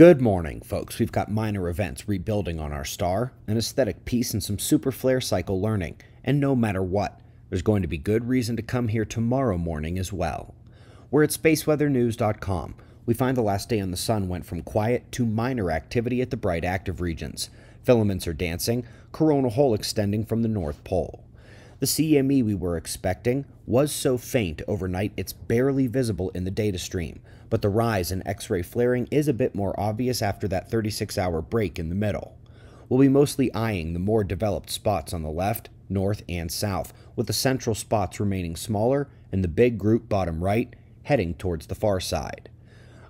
Good morning, folks. We've got minor events rebuilding on our star, an aesthetic piece, and some super flare cycle learning. And no matter what, there's going to be good reason to come here tomorrow morning as well. We're at spaceweathernews.com. We find the last day on the sun went from quiet to minor activity at the bright active regions. Filaments are dancing, coronal hole extending from the North Pole. The CME we were expecting was so faint overnight it's barely visible in the data stream, but the rise in X ray flaring is a bit more obvious after that 36 hour break in the middle. We'll be mostly eyeing the more developed spots on the left, north, and south, with the central spots remaining smaller and the big group bottom right heading towards the far side.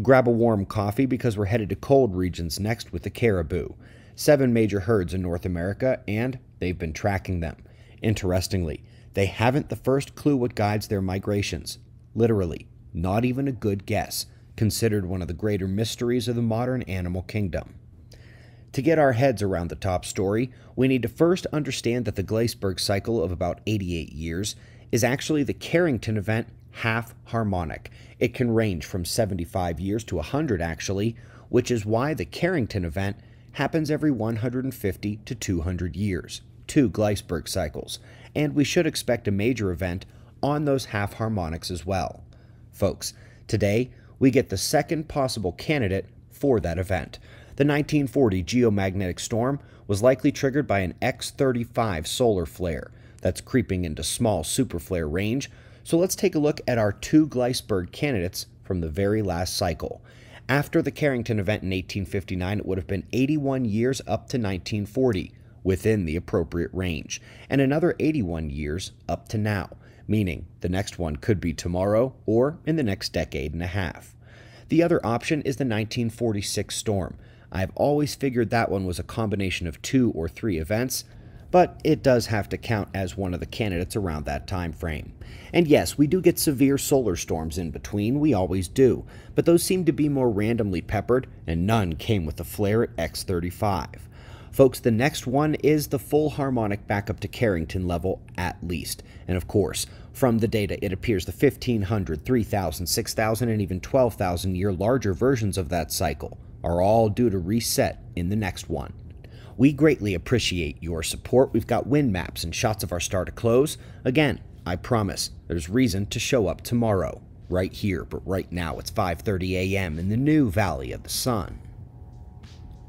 Grab a warm coffee because we're headed to cold regions next with the caribou. Seven major herds in North America, and they've been tracking them. Interestingly, they haven't the first clue what guides their migrations. Literally, not even a good guess, considered one of the greater mysteries of the modern animal kingdom. To get our heads around the top story, we need to first understand that the Gleisberg cycle of about 88 years is actually the Carrington event half harmonic. It can range from 75 years to 100 actually, which is why the Carrington event happens every 150 to 200 years two Gleisberg cycles, and we should expect a major event on those half harmonics as well. Folks, today we get the second possible candidate for that event. The 1940 geomagnetic storm was likely triggered by an X35 solar flare that's creeping into small superflare range. So let's take a look at our two Gleisberg candidates from the very last cycle. After the Carrington event in 1859, it would have been 81 years up to 1940 within the appropriate range, and another 81 years up to now, meaning the next one could be tomorrow or in the next decade and a half. The other option is the 1946 storm. I've always figured that one was a combination of two or three events, but it does have to count as one of the candidates around that time frame. And yes, we do get severe solar storms in between, we always do, but those seem to be more randomly peppered, and none came with a flare at X35. Folks, the next one is the full harmonic back up to Carrington level at least. And of course, from the data, it appears the 1500, 3000, 6000, and even 12,000 year larger versions of that cycle are all due to reset in the next one. We greatly appreciate your support. We've got wind maps and shots of our star to close. Again, I promise there's reason to show up tomorrow, right here, but right now it's 5:30 a.m. in the new Valley of the Sun.